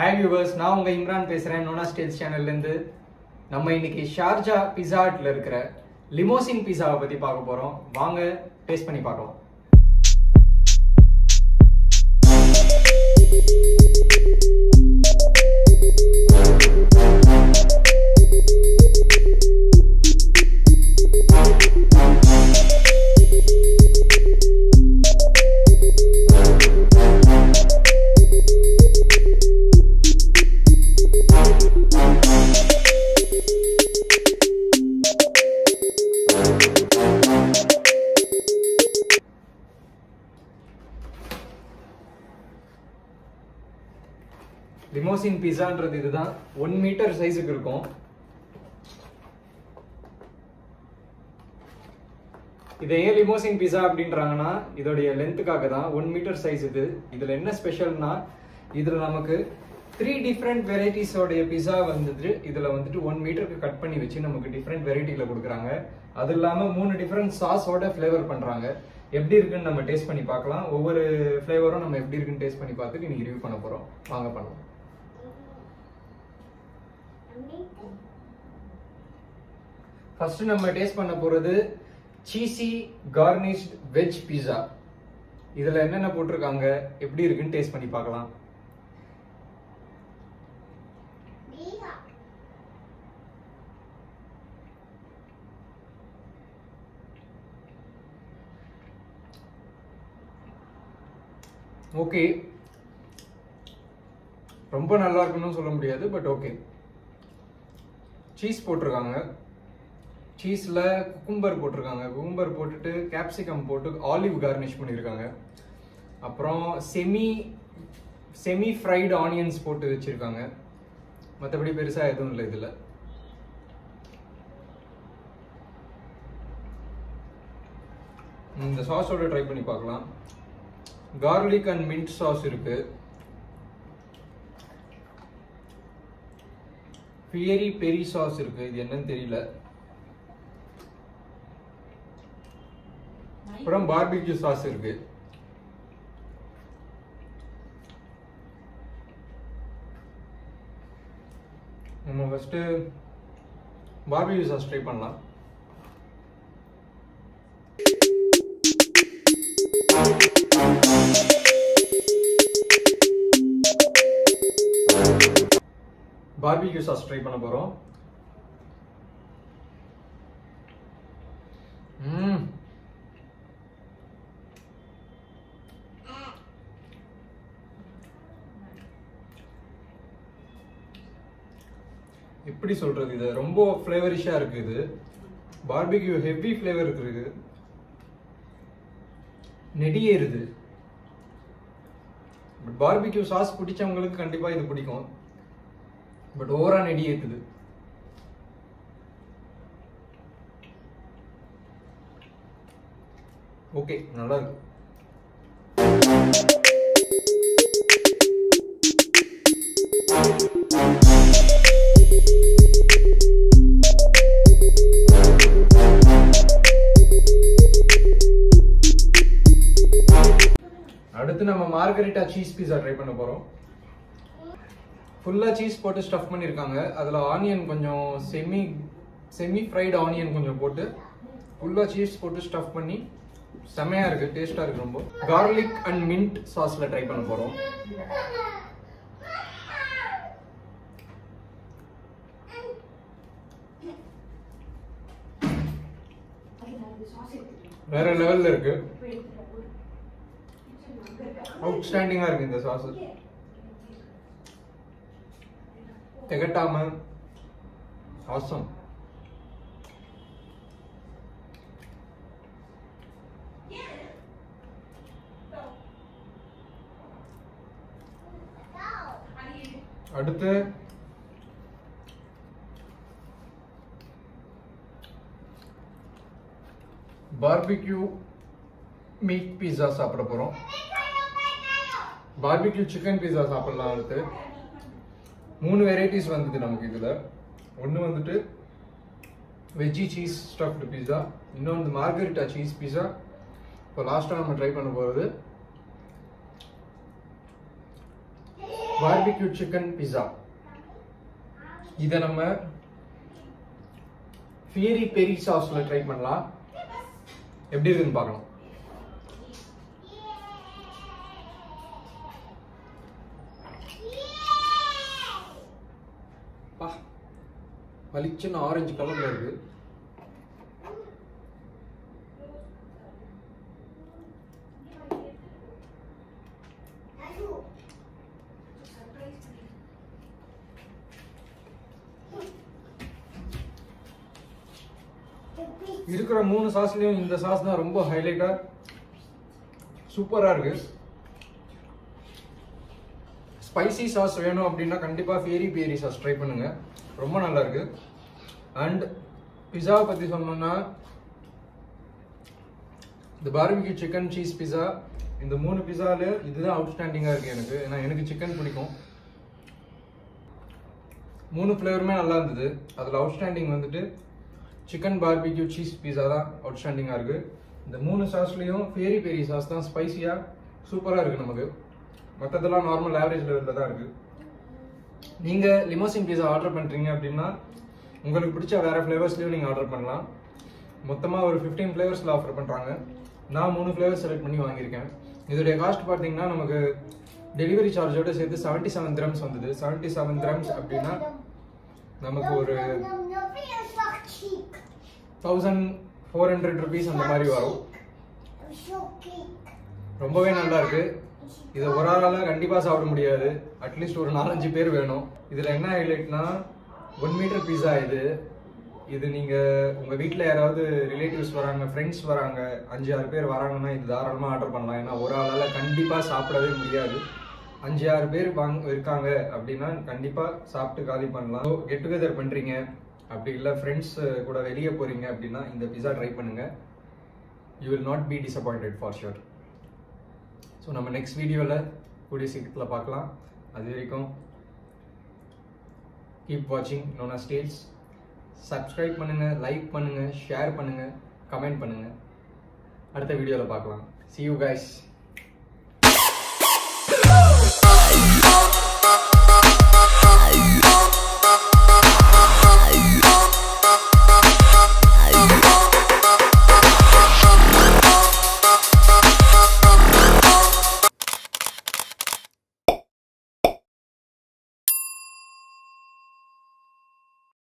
Hi viewers நான் உங்க இம்ரான் பேசுறேன். நோனா ஸ்டேஜ் சேனல்ல இருந்து நம்ம இன்னைக்கு ஷார்ஜா பிஸா இருக்கிற லிமோசின் பிஸாவை பத்தி பார்க்க போறோம். வாங்க டேஸ்ட் பண்ணி பார்க்கலாம். லிமோசின் பிஸான்றது இதுதான். ஒன் மீட்டர் சைஸுக்கு இருக்கும். இதை ஏன் லிமோசின் பிஸா அப்படின்றாங்கன்னா இதோடைய லென்த்துக்காக தான். ஒன் மீட்டர் சைஸ் இது. இதுல என்ன ஸ்பெஷல்னா இதுல நமக்கு த்ரீ டிஃப்ரெண்ட் வெரைட்டிஸோடைய பிஸா வந்துட்டு இதில் வந்துட்டு ஒன் மீட்டருக்கு கட் பண்ணி வச்சு நமக்கு டிஃப்ரெண்ட் வெரைட்டியில் கொடுக்குறாங்க. அது இல்லாமல் மூணு டிஃப்ரெண்ட் சாஸோட ஃப்ளேவர் பண்ணுறாங்க எப்படி இருக்குன்னு நம்ம டேஸ்ட் பண்ணி பார்க்கலாம். ஒவ்வொரு ஃப்ளேவரும் நம்ம எப்படி இருக்குன்னு டேஸ்ட் பண்ணி பார்த்துட்டு நீங்கள் ரிவ்யூ பண்ண போகிறோம் வாங்க பண்ணலாம் ஃபர்ஸ்ட் நம்ம டேஸ்ட் பண்ண போறது சீசி கார்னிஷ்ட் வெஜ் பீஸா இதுல என்னென்ன போட்டிருக்காங்க? எப்படி இருக்குன்னு டேஸ்ட் பண்ணி பார்க்கலாம். ஓகே ரொம்ப நல்லா இருக்குன்னு சொல்ல முடியாது பட் ஓகே சீஸ் போட்டிருக்காங்க. சீஸில் குக்கும்பர் போட்டிருக்காங்க. குக்கும்பர் போட்டுட்டு கேப்சிகம் போட்டு ஆலிவ் கார்னிஷ் பண்ணியிருக்காங்க அப்புறம் செமி செமி ஃப்ரைடு ஆனியன்ஸ் போட்டு வச்சுருக்காங்க. மற்றபடி பெருசாக எதுவும் இல்லை இதில். இந்த சாஸோட ட்ரை பண்ணி பார்க்கலாம். கார்லிக் அண்ட் மின்ட் சாஸ் இருக்குது பியரி பெரி சாஸ் இருக்கு. இது என்னன்னு தெரியல. அப்புறம் பார்பிக்யூ சாஸ் இருக்கு. நம்ம ஃபர்ஸ்ட் பார்பிக்யூ சாஸ் ட்ரை பண்ணலாம். பார்பிக்யூ சாஸ் ட்ரை பண்ண போறோம். எப்படி சொல்றது இது? ரொம்ப ஃப்ளேவரிஷா இருக்கு இது. பார்பிக்யூ ஹெவி ஃப்ளேவர் இருக்கு நெடியேறுது. பட் பார்பிக்யூ சாஸ் பிடிச்சவங்களுக்கு கண்டிப்பா இது பிடிக்கும். பட் ஓவரா நெடி ஏத்துது. ஓகே நல்லா இருக்கு. அடுத்து நம்ம மார்கரிட்டா சீஸ் பீஸா ட்ரை பண்ண போறோம். ஃபுல்லாக சீஸ் போட்டு ஸ்டஃப் பண்ணியிருக்காங்க அதில் ஆனியன் கொஞ்சம் செமி செமி ஃப்ரைடு ஆனியன் கொஞ்சம் போட்டு ஃபுல்லாக சீஸ் போட்டு ஸ்டஃப் பண்ணி செமையாக இருக்குது டேஸ்ட்டாக இருக்குது ரொம்ப. கார்லிக் அண்ட் மின்ட் சாஸில் ட்ரை பண்ண போகிறோம் வேற லெவலில் இருக்கு. அவுட்ஸ்டாண்டிங்காக இருக்கு இந்த சாஸ் திகட்டாம ஆசம் அடுத்து பார்பிக்யூ மீட் பீஸா சாப்பிட போறோம் பார்பிக்யூ சிக்கன் பீஸா சாப்பிடலாம் அடுத்து மூணு வெரைட்டிஸ் வந்தது நமக்கு இதில். ஒன்று வந்துட்டு வெஜ்ஜி சீஸ் ஸ்டஃப்டு பீஸா இன்னொன்று மார்கரிட்டா சீஸ் பீஸா இப்போ லாஸ்ட்டாக நம்ம ட்ரை பண்ண போகிறது பார்பிக்யூ சிக்கன் பிஸா இதை நம்ம ஃபியரி பெரி சாஸில் ட்ரை பண்ணலாம். எப்படி இருக்குன்னு பார்க்கலாம். பளிச்சுன்னு ஆரஞ்சு கலர்ல இருக்கு. இருக்கிற மூணு சாஸ்லயும் இந்த சாஸ் தான் ரொம்ப ஹைலைட்டா சூப்பரா இருக்கு. ஸ்பைசி சாஸ் வேணும் அப்படின்னா கண்டிப்பா ஃபேரி பேரி சாஸ் ட்ரை பண்ணுங்க. ரொம்ப நல்லா இருக்கு. அண்ட் பிஸாவை பற்றி சொன்னோம்னா இந்த பார்பிக்யூ சிக்கன் சீஸ் பிஸா இந்த மூணு பிஸாவில் இதுதான் அவுட்ஸ்டாண்டிங்காக இருக்குது எனக்கு. ஏன்னா எனக்கு சிக்கன் பிடிக்கும். மூணு ஃப்ளேவருமே நல்லா இருந்தது. அதில் அவுட்ஸ்டாண்டிங் வந்துட்டு சிக்கன் பார்பிக்யூ சீஸ் பீஸா தான் அவுட்ஸ்டாண்டிங்காக இருக்குது இந்த மூணு சாஸ்லேயும் பேரி பேரி சாஸ் தான் ஸ்பைசியாக சூப்பராக இருக்குது நமக்கு. மற்றதெல்லாம் நார்மல் ஆவரேஜ் லெவலில் தான் இருக்குது நீங்கள் லிமோசின் பீஸா ஆர்டர் பண்ணுறீங்க அப்படின்னா உங்களுக்கு பிடிச்ச வேறு ஃப்ளேவர்ஸ்லையும் நீங்கள் ஆர்டர் பண்ணலாம். மொத்தமாக ஒரு ஃபிஃப்டீன் ஃப்ளேவர்ஸில் ஆஃபர் பண்ணுறாங்க நான் மூணு ஃப்ளேவர்ஸ் செலக்ட் பண்ணி வாங்கியிருக்கேன். இதோடைய காஸ்ட் பார்த்தீங்கன்னா நமக்கு டெலிவரி சார்ஜோட சேர்த்து செவன்ட்டி செவன் கிராம்ஸ் வந்தது. செவன்ட்டி செவன் கிராம்ஸ் அப்படின்னா நமக்கு ஒரு தௌசண்ட் ஃபோர் ஹண்ட்ரட் ருபீஸ் அந்த மாதிரி வரும். ரொம்பவே நல்லா இருக்கு. இதை ஒரு ஆளால கண்டிப்பாக சாப்பிட முடியாது. அட்லீஸ்ட் ஒரு நாலஞ்சு பேர் வேணும். இதில் என்ன ஹைலைட்னா ஒன் மீட்டர் பீஸா இது. இது நீங்க உங்க வீட்டில் யாராவது ரிலேட்டிவ்ஸ் வராங்க ஃப்ரெண்ட்ஸ் வராங்க அஞ்சு ஆறு பேர் வராங்கன்னா இது தாராளமாக ஆர்டர் பண்ணலாம். ஏன்னா ஒரு ஆளால் கண்டிப்பாக சாப்பிடவே முடியாது. அஞ்சு ஆறு பேர் வாங்க இருக்காங்க அப்படின்னா கண்டிப்பாக சாப்பிட்டு காலி பண்ணலாம். கெட் டுகெதர் பண்ணுறீங்க அப்படி இல்லை ஃப்ரெண்ட்ஸ் கூட வெளியே போகிறீங்க அப்படின்னா இந்த பிஸா ட்ரை பண்ணுங்க. You will not be disappointed for sure so நம்ம நெக்ஸ்ட் வீடியோவில் கூடிய சீக்கிரத்தில் பார்க்கலாம். அது வரைக்கும் கீப் வாட்சிங் நோனா ஸ்டேட்ஸ் சப்ஸ்கிரைப் பண்ணுங்கள் லைக் பண்ணுங்கள் ஷேர் பண்ணுங்கள் கமெண்ட் பண்ணுங்கள் அடுத்த வீடியோவில் பார்க்கலாம். C you guys